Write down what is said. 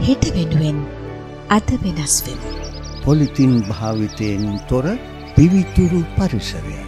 හෙට වෙනුවෙන් අද වෙනස් වෙමු. පොලිතින් භාවිතයෙන් තොර පිවිතුරු පරිසරය.